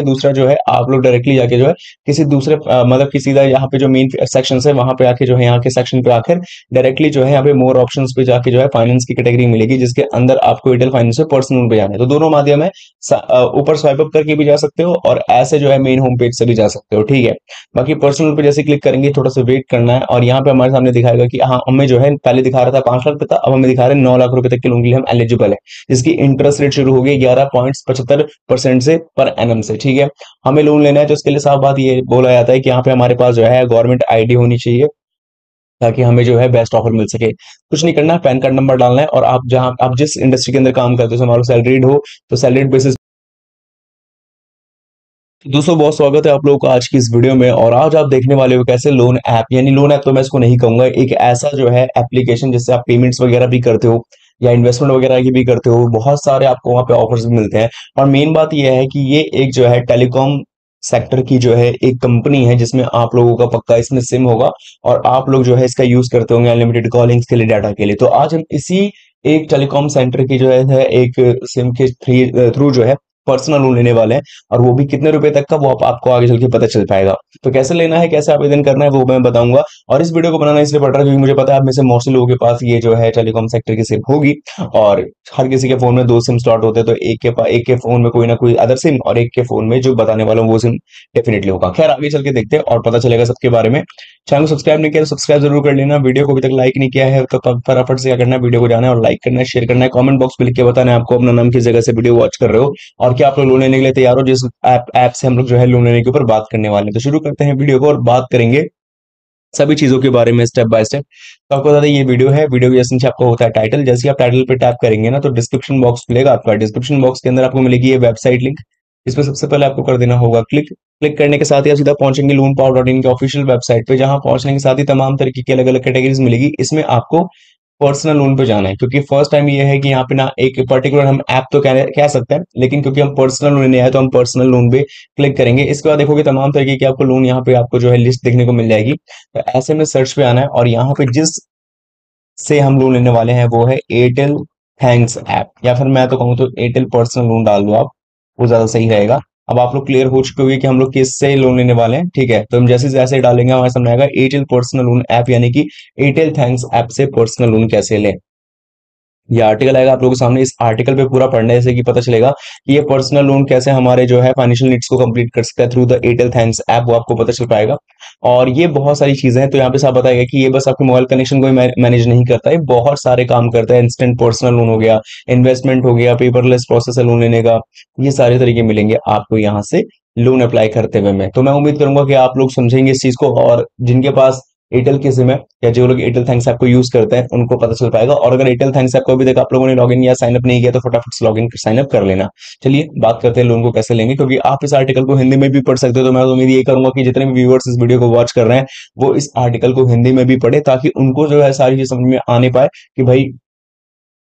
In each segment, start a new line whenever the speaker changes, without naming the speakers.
करके दूसरा जो है, आप लोग डायरेक्टली जाके जो है, किसी दूसरे मतलब कि सीधा यहाँ पे जो मेन सेक्शन है, वहाँ पे आके जो है, यहाँ के सेक्शन पे आकर डायरेक्टली जो है, यहाँ पे मोर ऑप्शन पे जाके जो है फाइनेंस की कैटेगरी मिलेगी, जिसके अंदर आपको एयरटेल फाइनेंस पे पर्सनल लोन पे जाना है। तो दोनों माध्यम है ऊपर स्वाइप अप करके भी जा सकते हो और ऐसे जो है मेन होम पेज से भी जा सकते हो, ठीक है? बाकी पर्सनल पे जैसे क्लिक करेंगे, थोड़ा सा वेट करना है और यहाँ पे हमारे सामने दिखाएगा कि हाँ हमें जो है, पहले दिखा रहा था पाँच लाख था, अब हमें दिखा रहे हैं नौ लाख रुपए तक के लोन के लिए हम एलिजिबल है। जिसकी इंटरेस्ट रेट शुरू होगी ग्यारह पॉइंट पचहत्तर परसेंट से पर एनम से, ठीक है। हमें लोन लेना है तो उसके लिए साफ़ बात ये बोला जाता है कि यहाँ पे हमारे पास जो है गवर्नमेंट आईडी होनी चाहिए, ताकि हमें जो है बेस्ट ऑफ़र मिल सके। कुछ नहीं करना, पैन कार्ड नंबर डालना है और आप जहाँ, आप जिस इंडस्ट्री के अंदर काम करते हो हमारा सैलरीड हो तो सैलरीड बेसिस दोस्तों, बहुत स्वागत है आप लोगों का आज की इस वीडियो में और आज आप देखने वाले हो कैसे लोन ऐप यानी लोन ऐप तो मैं इसको नहीं कहूँगा, एक ऐसा जो है एप्लीकेशन जिससे आप पेमेंट्स वगैरह भी करते हो। या इन्वेस्टमेंट वगैरह की भी करते हो, बहुत सारे आपको वहाँ पे ऑफर्स भी मिलते हैं। और मेन बात यह है कि ये एक जो है टेलीकॉम सेक्टर की जो है एक कंपनी है जिसमें आप लोगों का पक्का इसमें सिम होगा और आप लोग जो है इसका यूज़ करते होंगे अनलिमिटेड कॉलिंग्स के लिए डाटा के लिए। तो आज हम इसी एक टेलीकॉम सेंटर की जो है एक सिम के थ्री थ्रू जो है पर्सनल लोन लेने वाले हैं और वो भी कितने रुपए तक का वो आप, आपको आगे चल के पता चल पाएगा। तो कैसे लेना है कैसे आवेदन करना है वो मैं बताऊँगा। और इस वीडियो को बनाना इसलिए पड़ रहा है क्योंकि मुझे पता है आप में से मोस्टली लोगों के पास ये जो है टेलीकॉम सेक्टर की सिम होगी और हर किसी के फ़ोन में दो सिम स्लॉट होते हैं तो एक के एक के फ़ोन में कोई ना कोई अदर सिम और एक के फ़ोन में जो बताने वाला वो सिम डेफिनेटली होगा। खैर आगे चल के देखते हैं और पता चलेगा सबके बारे में। चैनल को सब्सक्राइब नहीं किया तो सब्सक्राइब ज़रूर कर लेना। वीडियो को अभी तक लाइक नहीं किया है तो फटाफट से क्या करना है वीडियो को जाना है और लाइक करना है शेयर करना है कॉमेंट बॉक्स में लिख के बताना है आपको अपना नाम किस जगह से वीडियो वॉच कर रहे हो और क्या आप लोग लोन लेने के लिए तैयार हो? जिस ऐप ऐप से हम लोग जो है लोन लेने के ऊपर बात करने वाले हैं। तो शुरू करते हैं वीडियो को और बात करेंगे सभी चीज़ों के बारे में स्टेप बाय स्टेप तो आपको बता दें, ये वीडियो है। वीडियो के जैसे आपको होता है टाइटल जैसे आप टाइटल पे टैप करेंगे ना तो डिस्क्रिप्शन बॉक्स मिलेगा आपका। डिस्क्रिप्शन बॉक्स के अंदर आपको मिलेगी ये वेबसाइट लिंक इसमें सबसे पहले आपको कर देना होगा क्लिक क्लिक करने के साथ ही आप सीधा पहुँचेंगे लोन पावर डॉट इन के ऑफिशियल वेबसाइट पे, जहाँ पहुँचने के साथ ही तमाम तरीके की अलग अलग कैटेगरीज मिलेगी। इसमें आपको पर्सनल लोन पे जाना है क्योंकि फ़र्स्ट टाइम ये है कि यहाँ पे ना एक पर्टिकुलर हम ऐप तो कह, कह सकते हैं लेकिन क्योंकि हम पर्सनल लोन लेने आए तो हम पर्सनल लोन पे क्लिक करेंगे। इसके बाद देखोगे तमाम तरीके की आपको लोन यहाँ पे आपको जो है लिस्ट देखने को मिल जाएगी। तो ऐसे में सर्च पे आना है और यहाँ पे जिस से हम लोन लेने वाले हैं वो है एयरटेल थैंक्स ऐप या फिर मैं तो कहूँ तो एयरटेल पर्सनल लोन डाल दो आप वो ज़्यादा सही रहेगा। अब आप लोग क्लियर हो चुके हुए कि हम लोग किससे लोन लेने वाले हैं, ठीक है? तो हम जैसे जैसे डालेंगे, हमारे सामने आएगा एयरटेल पर्सनल लोन ऐप यानी कि एयरटेल थैंक्स ऐप से पर्सनल लोन कैसे लें। ये आर्टिकल आएगा आप लोगों के सामने। इस आर्टिकल पे पूरा पढ़ने से कि पता चलेगा कि ये पर्सनल लोन कैसे हमारे जो है फाइनेंशियल नीड्स को कंप्लीट कर सकता है through the Airtel thanks app वो आपको पता चल पाएगा। और ये बहुत सारी चीज़ें हैं तो यहाँ पे साफ़ बताएगा कि ये बस आपके मोबाइल कनेक्शन को मैनेज नहीं करता है। बहुत सारे काम करता है। इंस्टेंट पर्सनल लोन हो गया इन्वेस्टमेंट हो गया पेपरलेस प्रोसेस है लोन लेने का, ये सारे तरीके मिलेंगे आपको यहाँ से लोन अप्लाई करते हुए में। तो मैं उम्मीद करूँगा कि आप लोग समझेंगे इस चीज़ को और जिनके पास एयरटेल की सिम है, या जो लोग एयरटेल थैंक्स ऐप को यूज़ करते हैं, उनको पता चल पाएगा। और अगर एयरटेल थैंक्स ऐप को अभी तक आप लोगों ने लॉग इन या साइन अप नहीं किया तो फटाफट से लॉगिन साइन अप कर लेना। चलिए, बात करते हैं लोन को कैसे लेंगे, क्योंकि आप इस आर्टिकल को हिंदी में भी पढ़ सकते हो तो मैं तो उम्मीद ये करूँगा कि जितने भी व्यूवर्स इस वीडियो को वॉच कर रहे हैं, वो इस आर्टिकल को हिंदी में भी पढ़े, ताकि उनको जो है सारी चीज़ समझ में आने पाए कि भाई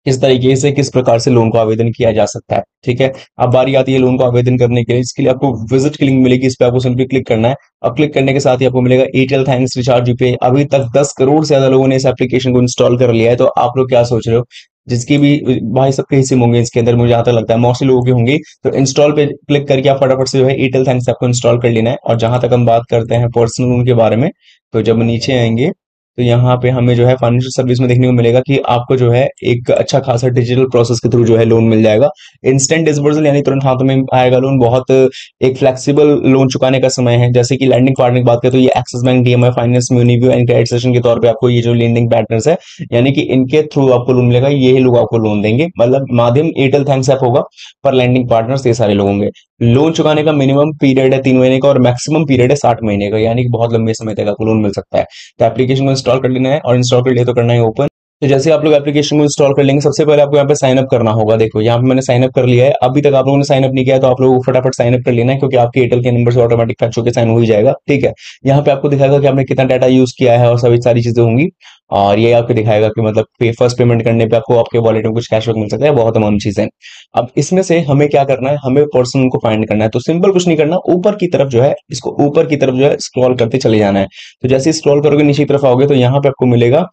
किस तरीके से किस प्रकार से लोन को आवेदन किया जा सकता है, ठीक है? अब बारी आती है लोन को आवेदन करने के लिए, इसके लिए आपको विज़िट की लिंक मिलेगी, इस पर आपको सिंपली क्लिक करना है। और क्लिक करने के साथ ही आपको मिलेगा एयरटेल थैंक्स रिचार्ज यूपीआई अभी तक दस करोड़ से ज़्यादा लोगों ने इस एप्लीकेशन को इंस्टॉल कर लिया है तो आप लोग क्या सोच रहे हो? जिसकी भी, भाई सबके हिस्से होंगे इसके अंदर, मुझे जहाँ तक लगता है मोस्टली लोगों की होंगी। तो इंस्टॉल पे क्लिक करके आप फटाफट से जो है एयरटेल थैंक्स आपको इंस्टॉल कर लेना है। और जहाँ तक हम बात करते हैं पर्सनल लोन के बारे में तो जब नीचे आएँगे तो यहाँ पे हमें जो है फाइनेंशियल सर्विस में देखने को मिलेगा कि आपको जो है एक अच्छा खासा डिजिटल प्रोसेस के थ्रू जो है लोन मिल जाएगा। इंस्टेंट डिसबर्सल यानी तुरंत हाथों में आएगा लोन बहुत एक फ्लेक्सिबल लोन चुकाने का समय है। जैसे कि लैंडिंग पार्टनर की बात करें तो ये Axis bank DMI finance Moneyview and credit session के तौर पर आपको ये जो लेंडिंग पैटर्न है, यानी कि इनके थ्रू आपको लोन मिलेगा। ये लोग आपको लोन देंगे। मतलब माध्यम एयरटेल थैंक्स ऐप होगा, पर लैंडिंग पार्टनर ये सारे लोग होंगे। लोन चुकाने का मिनिमम पीरियड है तीन महीने का और मैक्सिमम पीरियड है साठ महीने का, यानी कि बहुत लंबे समय तक आपको लोन मिल सकता है। तो एप्लीकेशन को इंस्टॉल कर लेना है और इंस्टॉल कर लिया तो करना है ओपन तो जैसे आप लोग एप्लीकेशन को इंस्टॉल कर लेंगे, सबसे पहले आपको यहाँ पे साइन अप करना होगा। देखो, यहाँ पे मैंने साइन अप कर लिया है। अभी तक आप लोगों ने साइन अप नहीं किया तो आप लोगों को फटाफट साइन अप कर लेना है, क्योंकि आपके एयरटेल के नंबर से ऑटोमेटिक फैच होकर साइन हो ही जाएगा। ठीक है, यहाँ पे आपको दिखाएगा कि आपने कितना डाटा यूज़ किया है और सभी सारी चीज़ें होंगी। और ये आपको दिखाएगा कि मतलब पे फ़र्स्ट पेमेंट करने पे आपको आपके वॉलेट में कुछ कैशबैक मिल सकता है, बहुत तमाम चीज़ें अब इसमें से हमें क्या करना है? हमें पर्सन को फाइंड करना है। तो सिंपल कुछ नहीं करना, ऊपर की तरफ़ जो है, इसको ऊपर की तरफ़ जो है स्क्रॉल करते चले जाना है। तो जैसे स्क्रॉल करोगे, नीचे की तरफ़ आओगे तो यहाँ पे आपको मिलेगा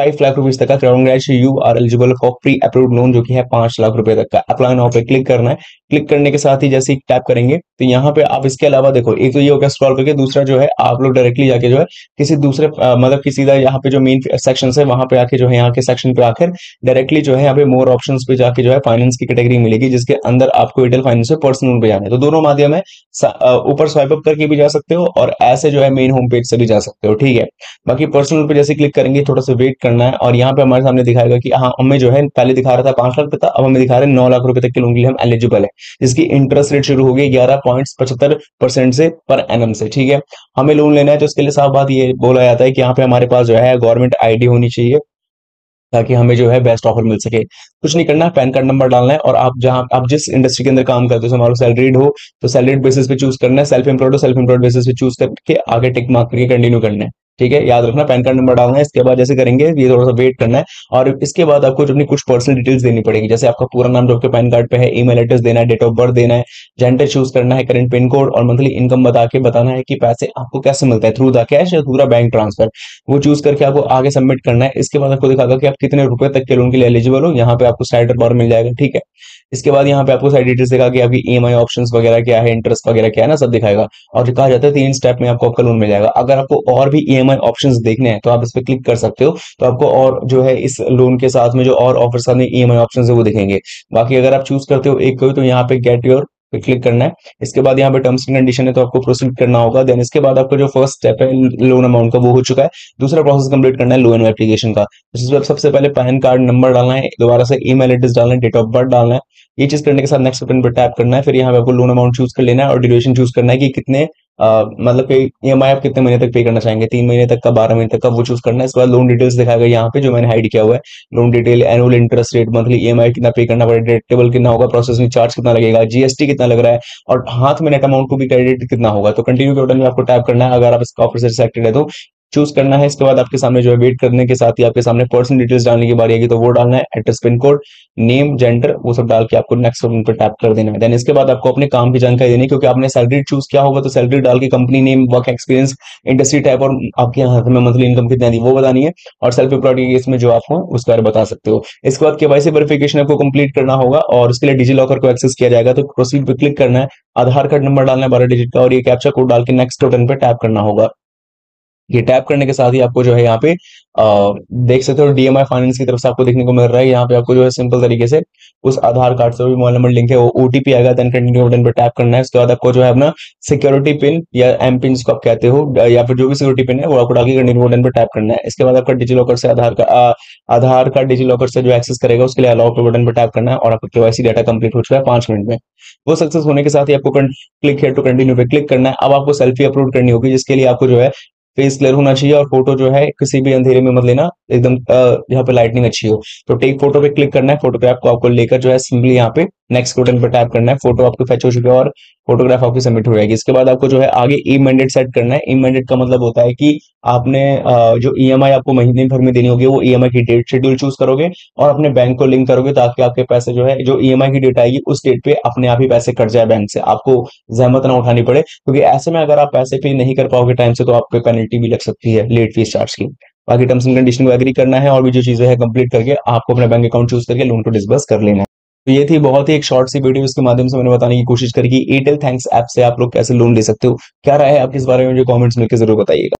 फाइव लाख रुपीज़ तक का you are eligible for pre approve loan जो कि है पाँच लाख रुपए तक का। अप्लाई नाउ पे क्लिक करना है। क्लिक करने के साथ ही जैसे ही टैप करेंगे तो यहाँ पे आप इसके अलावा देखो, एक तो ये हो गया स्क्रॉल करके, दूसरा जो है आप लोग डायरेक्टली जाके जो है किसी दूसरे मतलब कि सीधा यहाँ पे जो मेन सेक्शन है, वहाँ पे आके जो है यहाँ के सेक्शन पे आकर डायरेक्टली जो है यहाँ पे मोर ऑप्शन पे जाके जो है फाइनेंस की कैटेगरी मिलेगी, जिसके अंदर आपको एयरटेल फाइनेंस से पर्सनल पे जाना है। तो दोनों माध्यम है। ऊपर स्वाइप अप करके भी जा सकते हो और ऐसे जो है मेन होम पेज से भी जा सकते हो। ठीक है। बाकी पर्सनल पे जैसे क्लिक करेंगे, थोड़ा सा वेट करना है। और यहाँ पे हमारे सामने दिखाएगा कि हाँ हमें जो है, पहले दिखा रहा था पाँच लाख था, अब हमें दिखा रहे हैं नौ लाख रुपए तक के लोन के लिए हम एलिजिबल है। जिसकी इंटरेस्ट रेट शुरू होगी ग्यारह पॉइंट पचहत्तर परसेंट से पर एनम से, ठीक है? हमें लोन लेना है तो उसके लिए साफ़ बात ये बोला जाता है कि यहाँ पे हमारे पास जो है गवर्नमेंट आईडी होनी चाहिए, ताकि हमें जो है बेस्ट ऑफ़र मिल सके। कुछ नहीं करना है पैन कार्ड नंबर डालना है, और आप जहाँ, आप जिस इंडस्ट्री के अंदर काम करते हो हमारा सैलरीड हो तो सैलरीड बेसिस पे चूज़ करना है सेल्फ एम्प्लॉयड हो सेल्फ एम्प्लॉयड बेसिस पे चूज़ करके आगे टिक मार्क करके कंटिन्यू करना है। ठीक है? याद रखना, पैन कार्ड नंबर डालना है, इसके बाद जैसे करेंगे, ये थोड़ा सा वेट करना है और इसके बाद आपको अपनी कुछ पर्सनल डिटेल्स देनी पड़ेगी। जैसे आपका पूरा नाम जो आपके पैन कार्ड पे है ईमेल एड्रेस देना है डेट ऑफ़ बर्थ देना है जेंडर चूज़ करना है करेंट पिन कोड और मंथली इनकम बता के बताना है कि पैसे आपको कैसे मिलता है थ्रू द कैश या थ्रू बैंक ट्रांसफ़र वो चूज़ करके आपको आगे सबमिट करना है। इसके बाद आपको दिखागा कि आप कितने रुपए तक के लोन के लिए एलिजिबल हो। यहाँ पे आपको साइड बार मिल जाएगा, ठीक है? इसके बाद यहाँ पे आपको साइड डिटेल्स दिखा कि आपकी ईएमआई ऑप्शंस वगैरह क्या है इंटरेस्ट वगैरह क्या है ना, सब दिखाएगा। और कहा जाता है तीन स्टेप में आपको आपका लोन मिल जाएगा। अगर आपको और भी ईएमआई ऑप्शंस देखने हैं तो आप इस पर क्लिक कर सकते हो। तो आपको और जो है इस लोन के साथ में जो और ऑफ़र साथ में ईएमआई ऑप्शन है, वो दिखेंगे। बाकी अगर आप चूज़ करते हो एक कोई तो यहाँ पे गेट योर पे क्लिक करना है। इसके बाद यहाँ पे टर्म्स एंड कंडीशन है तो आपको प्रोसीड करना होगा। देन इसके बाद आपका जो फ़र्स्ट स्टेप है लोन अमाउंट का, वो हो चुका है। दूसरा प्रोसेस कंप्लीट करना है लोन एप्लीकेशन का। जिसमें सबसे पहले पैन कार्ड नंबर डालना है, दोबारा से ईमेल एड्रेस डालना है डेट ऑफ़ बर्थ डालना है। ये चीज़ करने के साथ नेक्स्ट बटन पर टैप करना है, फिर यहाँ पे आपको लोन अमाउंट चूज़ कर लेना है, और ड्यूरेशन चूज़ करना है कि कितने मतलब कि ई एम आप कितने महीने तक पे करना चाहेंगे, तीन महीने तक का, बारह महीने तक का, वो चूज़ करना है। इसके बाद लोन डिटेल्स दिखाएगा यहाँ पे जो मैंने हाइड किया हुआ है। Loan detail annual interest rate monthly ई कितना पे करना पड़ेगा डेटेबल कितना होगा प्रोसेसिंग चार्ज कितना लगेगा जीएसटी कितना लग रहा है, और हाथ में नेट अमाउंट को भी क्रेडिट कितना होगा। तो कंटिन्यू के बटन में आपको टैप करना है। अगर आप इसका ऑफ़र से है तो चूज़ करना है। इसके बाद आपके सामने जो है वेट करने के साथ ही आपके सामने पर्सनल डिटेल्स डालने की बारी आएगी तो वो डालना है address pin code name gender वो सब डाल के आपको नेक्स्ट बटन पर टैप कर देना है। देन इसके बाद आपको अपने काम की जानकारी देनी क्योंकि आपने सैलरी चूज़ किया होगा तो सैलरी डाल के company name work experience industry type और आपके हाथ में मंथली इनकम कितनी वो बतानी है और सेल्फ एम्प्लॉयड केस में जो आप हो, उसके बारे बता सकते हो। इसके बाद केवाईसी वेरिफिकेशन आपको कंप्लीट करना होगा और उसके लिए डिजी लॉकर को एक्सेस किया जाएगा तो प्रोसीड पर क्लिक करना है। आधार कार्ड नंबर डालना है बारह डिजिट का और ये कैप्चा कोड डाल के नेक्स्ट बटन पर टैप करना होगा। ये टैप करने के साथ ही आपको जो है यहाँ पे आ, देख सकते हो डीएमआई फाइनेंस की तरफ़ से आपको देखने को मिल रहा है। यहाँ पे आपको जो है सिंपल तरीके से उस आधार कार्ड से मोबाइल नंबर लिंक है वो ओटीपी आएगा देन कंटिन्यू बटन पे टैप करना है। उसके बाद आपको जो है अपना सिक्योरिटी पिन या एम पिन जिसको आप कहते हो या फिर जो भी सिक्योरिटी पिन है वो आपको डाल कंटिन्यू बटन पर टैप करना है। इसके बाद आपका डिजी लॉकर से आधार का आधार कार्ड डिजी लॉकर से जो एक्सेस करेगा उसके लिए अलाउ बटन पर टैप करना है और आपका केवाईसी डाटा कंप्लीट हो चुका है पाँच मिनट में। वो सक्सेस होने के साथ ही आपको क्लिक है टू कंटिन्यू पे क्लिक करना है। अब आपको सेल्फी अपलोड करनी होगी जिसके लिए आपको जो है फेस क्लियर होना चाहिए और फ़ोटो जो है किसी भी अंधेरे में मत लेना। एकदम यहाँ पे लाइटनिंग अच्छी हो। तो टेक फ़ोटो पे क्लिक करना है। फ़ोटो पे आपको लेकर जो है सिंपली यहाँ पे नेक्स्ट बटन पर टैप करना है। फ़ोटो आपको फेच हो चुका है और फोटोग्राफ आपकी सबमिट हो जाएगी। इसके बाद आपको जो है आगे ई मैंडेट सेट करना है। ई मैंडेट का मतलब होता है कि आपने जो ईएमआई आपको महीने भर में देनी होगी, वो ईएमआई की डेट शेड्यूल चूज़ करोगे और अपने बैंक को लिंक करोगे ताकि आपके पैसे जो है, जो ईएमआई की डेट आएगी, उस डेट पे अपने आप ही पैसे कट जाए बैंक से। आपको जहमत ना उठानी पड़े। क्योंकि ऐसे में अगर आप पैसे पे नहीं कर पाओगे टाइम से तो आपको पेनल्टी भी लग सकती है लेट फ़ीस चार्ज की। बाकी टर्म्स एंड कंडीशन को एग्री करना है और भी जो चीज़ें हैं कंप्लीट करके आपको अपना बैंक अकाउंट चूज़ करके लोन को डिस्बर्स कर लेना है। तो ये थी बहुत ही एक शॉर्ट सी वीडियो इसके माध्यम से मैंने बताने की कोशिश करी कि एयरटेल थैंक्स ऐप से आप लोग कैसे लोन ले सकते हो। क्या राय है आप इस बारे में जो कॉमेंट्स मिलकर ज़रूर बताइएगा।